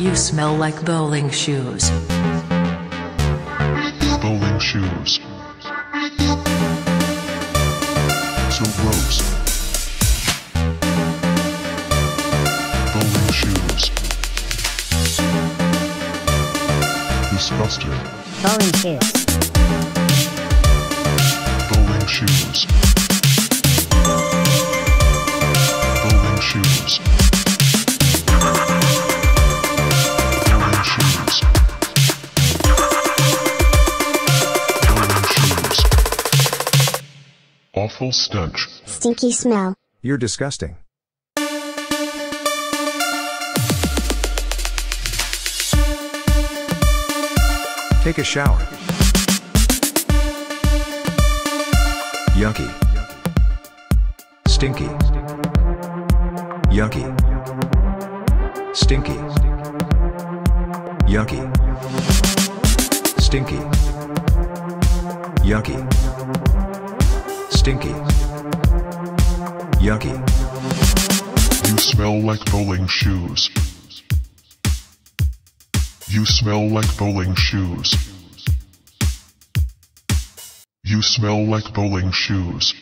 You smell like bowling shoes. Bowling shoes. So gross. Bowling shoes. Disgusting. Bowling shoes. Awful stench. Stinky smell. You're disgusting. Take a shower. Yucky. Stinky. Yucky. Stinky. Yucky. Stinky. Yucky. Stinky. Yucky. You smell like bowling shoes. You smell like bowling shoes. You smell like bowling shoes.